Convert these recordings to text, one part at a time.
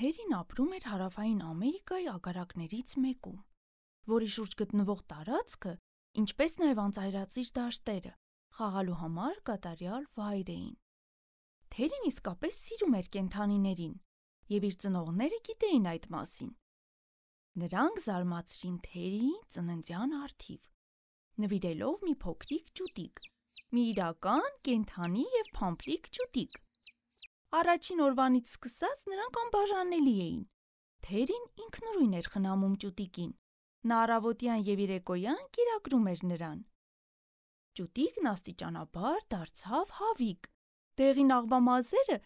Թերին ապրում էր հարավային Ամերիկայի ագարակներից մեկում, որի շուրջ գտնվող տարածքը, ինչպես նաև անծայրածիր դաշտերը, խաղալու համար կատարյալ վայր էին։ Թերին իսկապես սիրում էր կենթանիներին, եւ իր ծնողները գիտեին այդ մասին։ Նրանք զարմացրին Թերիին ծննդյան առթիվ, նվիրելով մի փոքրիկ ջուտիկ, մի իրական կենթանի եւ փամփլիկ ջուտիկ։ Առաջին օրվանից սկսած նրանք անբաժանելի էին։ Թերին ինքնուրույն էր խնամում ճուտիկին։ Նա առավոտյան եւ երեկոյան կիրակրում էր նրան։ Ճուտիկն աստիճանաբար դարձավ հավիկ։ Դեղին աղվամազերը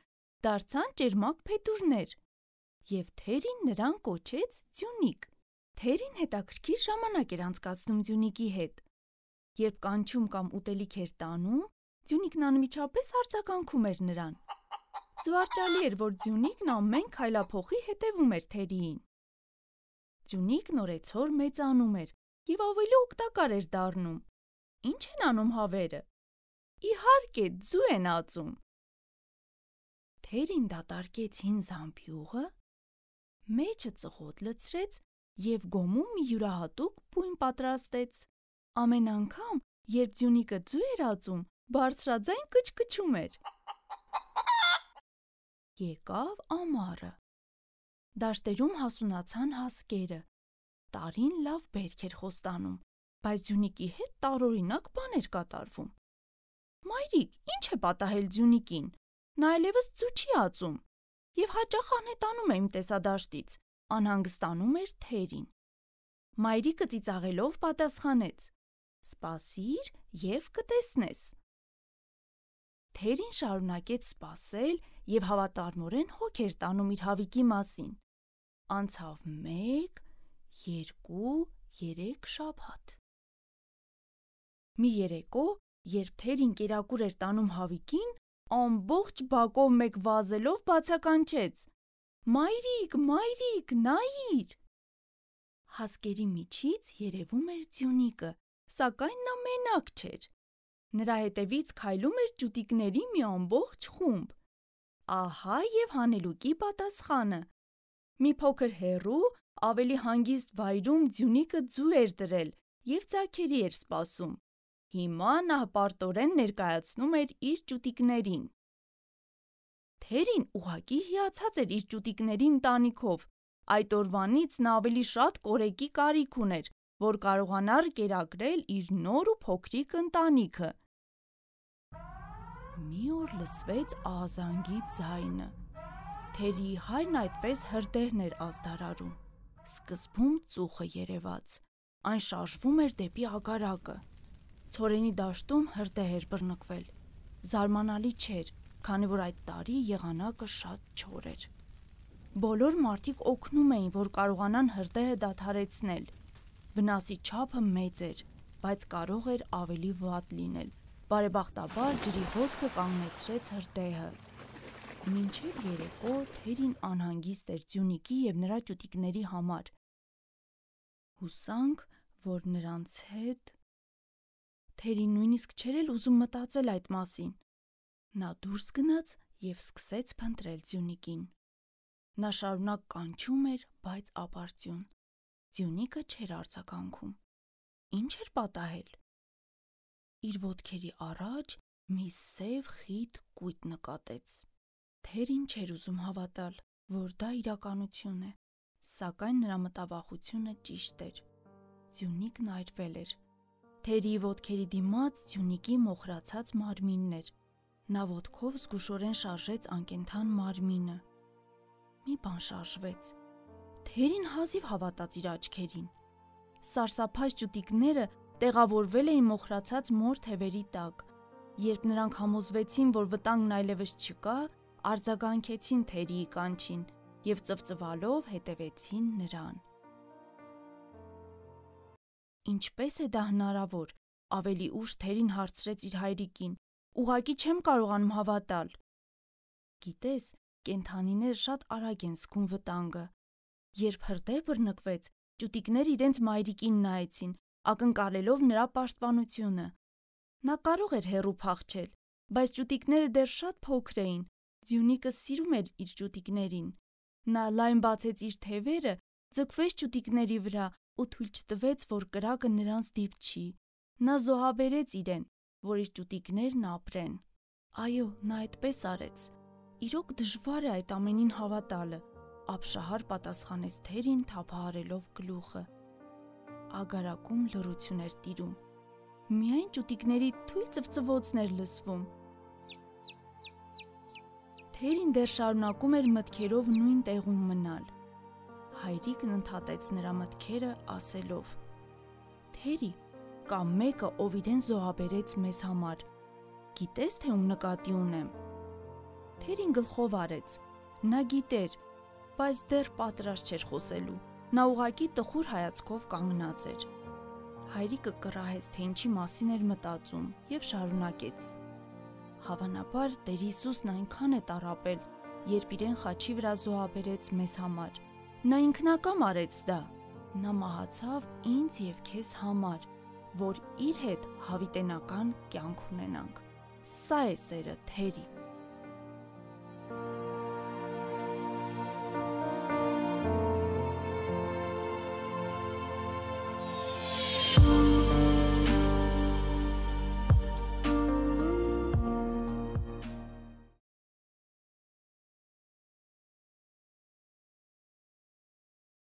դարձան ճերմակ փետուրներ, եւ Թերին նրան կոչեց Ձյունիկ։ Թերին հետաքրքիր ժամանակ էր անցկացնում Ձյունիկի հետ։ Երբ կանչում կամ ուտելիք էր տանում, Ձյունիկն անմիջապես արձագանքում էր նրան։ Զվարճալի էր, որ Ձյունիկն ամեն քայլափոխի հետևում էր Թերիին։ Ձյունիկն օրեցօր մեծանում էր եւ ավելի օգտակար էր դառնում։ Ինչ են անում հավերը։ Իհարկե, ձու են ածում։ Թերին դատարկեց հին զամբյուղը, մեջը ծղոտ լցրեց եւ գոմում յուրահատուկ բույն պատրաստեց։ Ամեն անգամ, երբ Ձյունիկը ձու էր ածում, բարձրաձայն կչկչում էր։ Եկավ ամառը։ Դաշտերում հասունացան հասկերը։ Տարին լավ բերք էր խոստանում, բայց Ձյունիկի հետ տարօրինակ բան էր կատարվում։ Մայրիկ, ի՞նչ է պատահել Ձյունիկին։ Նա այլևս ձու չի ածում եւ հաճախ անհետանում է իմ տեսադաշտից։ Անհանգստանում էր Թերին։ Մայրիկը ծիծաղելով պատասխանեց. Սպասիր եւ կտեսնես։ Թերին շարունակեց սпасել եւ հավատարմորեն հոգ էր տանում իր հավիկի մասին։ Անցավ 1, 2, 3 շաբաթ։ Մի երեկո, երբ Թերին կերակուր էր տանում հավիկին, ամբողջ բակով մեկ վազելով բացականչեց. Մայրիկ, մայրիկ, նայիր։ Հասկերի միջից երևում էր Ձյունիկը, սակայն նա մենակ չէր։ Նրա հետևից քայլում էր ճուտիկների մի ամբողջ խումբ։ Ահա եւ հանելուկի պատասխանը։ Մի փոքր հեռու, ավելի հանգիստ վայրում Ձյունիկը ձու էր դրել եւ ձագերի էր սպասում։ Հիմա նա պարտորեն ներկայացնում էր իր ճուտիկներին։ Թերին ուղակի հիացած էր իր ճուտիկների ընտանիքով։ Այդ օրվանից նա ավելի շատ կորեկի կարիք ուներ, որ կարողանար կերակրել իր նոր ու փոքրիկ ընտանիքը։ Մի օր լսվեց ահազանգի ձայնը։ Թերի հայրն այդպես հրդեհն էր ազդարարում։ Սկզբում ծուխը երևաց։ Այն շարժվում էր դեպի ագարակը։ Ցորենի դաշտում հրդեհ էր բռնկվել։ Զարմանալի չէր, քանի որ այդ տարի եղանակը շատ չոր էր։ Բոլոր մարդիկ օգնում էին, որ կարողանան հրդեհը դադարեցնել։ Վնասի չափը մեծ էր, բայց կարող էր ավելի վատ լինել Բարեբախտաբար ջրի հոսքը կանգնեցրեց հրդեհը։ Մինչև երեկո Թերին անհանգիստ էր Ձյունիկի եւ նրա ճուտիկների համար։ Հուսանք, որ նրանց հետ Թերին նույնիսկ չէր էլ ուզում մտածել այդ մասին։ Նա դուրս գնաց եւ սկսեց փնտրել Ձյունիկին։ Նա շարունակ կանչում էր, բայց ապարծյուն։ Ձյունիկը չէր արձագանքում։ Ինչ էր պատահել։ Իր ոտքերի առաջ մի սև խիտ կույտ նկատեց։ Թերին չէր ուզում հավատալ, որ դա իրականություն է, սակայն նրա մտավախությունը ճիշտ էր։ Ձյունիկն այրվել էր։ Թերի ոտքերի դիմաց ձյունիկի մոխրացած մարմինն էր։ Նա ոտքով զգուշորեն շարժեց անկենթան մարմինը։ Մի բան շարժվեց։ Թերին հազիվ հավատաց իր աչքերին։ Սարսափած ճուտիկները տեղավորվել էին մոխրացած մոր թևերի տակ։ Երբ նրանք համոզվեցին, որ վտանգն այլևս չկա, արձագանքեցին թերիի կանչին եւ ծվծվալով հետևեցին նրան։ Ինչպես է դա հնարավոր։ Ավելի ուշ թերին հարցրեց իր հայրիկին։ Ուղակի չեմ կարողանում հավատալ։ Գիտես, կենթանիները շատ արագ են զգում վտանգը։ Երբ հրդեհ բռնկվեց, ճուտիկներ իրենց մայրիկին նայեցին ակնկալելով նրա պաշտպանությունը։ Նա կարող էր հերու փախչել, բայց ճուտիկները դեռ շատ փոքր էին։ Ձյունիկը սիրում էր իր ճուտիկներին։ Նա լայն բացեց իր թևերը, ձգվեց ճուտիկների վրա ու թույլ չտվեց, որ կրակը նրանց դիպչի։ Նա զոհաբերեց իրեն, որ իր ճուտիկներն ապրեն։ Այո, նա այդպես արեց։ Իրոք դժվար է այդ ամենին հավատալը, ապշահար պատասխանեց Թերին թափահարելով գլուխը։ Ագարակում լռություն էր տիրում։ Միայն ճուտիկների թույլ ծվծվոցն էր լսվում։ Թերին դեռ շարունակում էր մտքերով նույն տեղում մնալ։ Հայրիկն ընդհատեց նրա մտքերը ասելով. Թերի, կա մեկը, ով իրեն զոհաբերեց մեզ համար։ Գիտես, թե ում նկատի ունեմ։ Թերին գլխով արեց։ Նա գիտեր, բայց դեռ պատրաստ չէր խոսելու։ Նա ուղակի տխուր հայացքով կանգնած էր։ Հայրիկը կռահեց, թե ինչի մասին էր մտածում, եւ շարունակեց. Հավանաբար Տեր Հիսուսն այնքան է տարապել, երբ իրեն խաչի վրա զոհաբերեց մեզ համար։ Նա ինքնակամ արեց դա։ Նա մահացավ ինձ եւ քեզ համար, որ իր հետ հավիտենական կյանք ունենանք։ Սա է սերը Թերի։